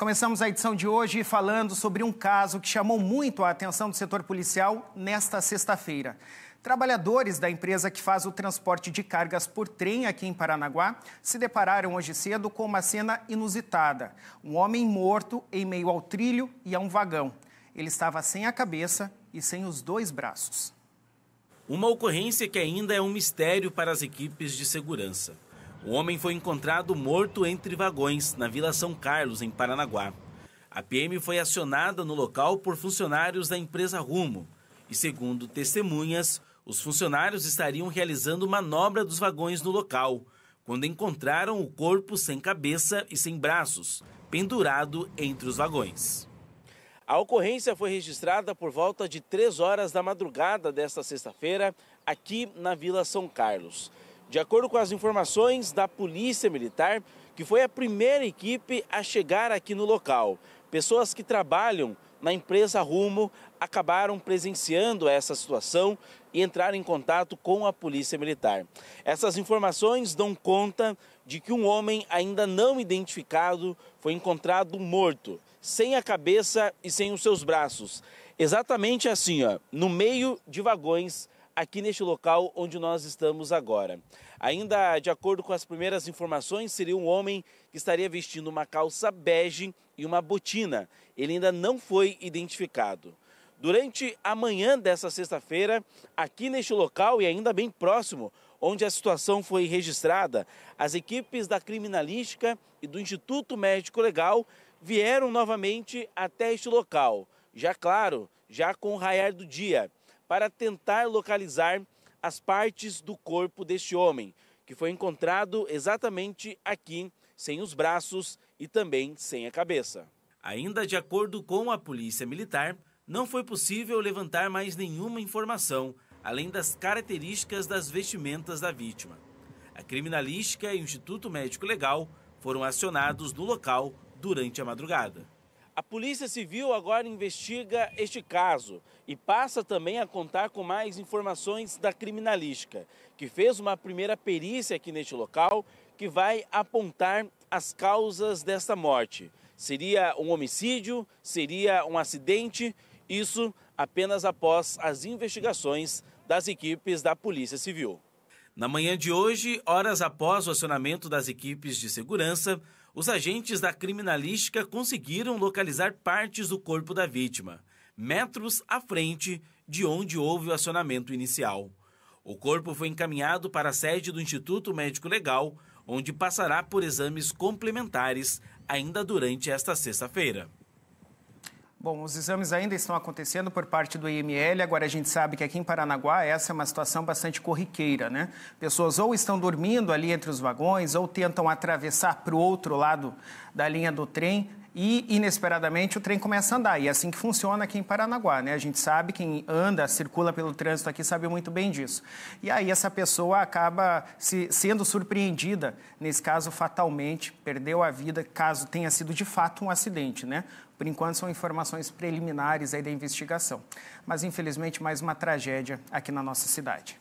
começamos a edição de hoje falando sobre um caso que chamou muito a atenção do setor policial nesta sexta-feira. Trabalhadores da empresa que faz o transporte de cargas por trem aqui em Paranaguá se depararam hoje cedo com uma cena inusitada. Um homem morto em meio ao trilho e a um vagão. Ele estava sem a cabeça e sem os dois braços. Uma ocorrência que ainda é um mistério para as equipes de segurança. O homem foi encontrado morto entre vagões na Vila São Carlos, em Paranaguá. A PM foi acionada no local por funcionários da empresa Rumo e, segundo testemunhas, os funcionários estariam realizando manobra dos vagões no local, quando encontraram o corpo sem cabeça e sem braços, pendurado entre os vagões. A ocorrência foi registrada por volta de 3 horas da madrugada desta sexta-feira, aqui na Vila São Carlos. De acordo com as informações da Polícia Militar, que foi a primeira equipe a chegar aqui no local, pessoas que trabalham na empresa Rumo acabaram presenciando essa situação e entraram em contato com a Polícia Militar. Essas informações dão conta de que um homem ainda não identificado foi encontrado morto, sem a cabeça e sem os seus braços. Exatamente assim, ó, no meio de vagões aqui neste local onde nós estamos agora. Ainda de acordo com as primeiras informações, seria um homem que estaria vestindo uma calça bege e uma botina. Ele ainda não foi identificado. Durante a manhã dessa sexta-feira, aqui neste local e ainda bem próximo, onde a situação foi registrada, as equipes da criminalística e do Instituto Médico Legal vieram novamente até este local, já claro, já com o raiar do dia, para tentar localizar as partes do corpo deste homem, que foi encontrado exatamente aqui, sem os braços e também sem a cabeça. Ainda de acordo com a Polícia Militar, não foi possível levantar mais nenhuma informação, além das características das vestimentas da vítima. A criminalística e o Instituto Médico Legal foram acionados no local durante a madrugada. A Polícia Civil agora investiga este caso e passa também a contar com mais informações da criminalística, que fez uma primeira perícia aqui neste local que vai apontar as causas desta morte. Seria um homicídio? Seria um acidente? Isso apenas após as investigações das equipes da Polícia Civil. Na manhã de hoje, horas após o acionamento das equipes de segurança, os agentes da criminalística conseguiram localizar partes do corpo da vítima, metros à frente de onde houve o acionamento inicial. O corpo foi encaminhado para a sede do Instituto Médico Legal, onde passará por exames complementares ainda durante esta sexta-feira. Bom, os exames ainda estão acontecendo por parte do IML. Agora a gente sabe que aqui em Paranaguá essa é uma situação bastante corriqueira, né? Pessoas ou estão dormindo ali entre os vagões ou tentam atravessar para o outro lado da linha do trem e inesperadamente o trem começa a andar. E é assim que funciona aqui em Paranaguá, né? A gente sabe, quem anda, circula pelo trânsito aqui sabe muito bem disso. E aí essa pessoa acaba se, sendo surpreendida, nesse caso fatalmente, perdeu a vida, caso tenha sido de fato um acidente, né? Por enquanto são informações preliminares aí da investigação. Mas infelizmente mais uma tragédia aqui na nossa cidade.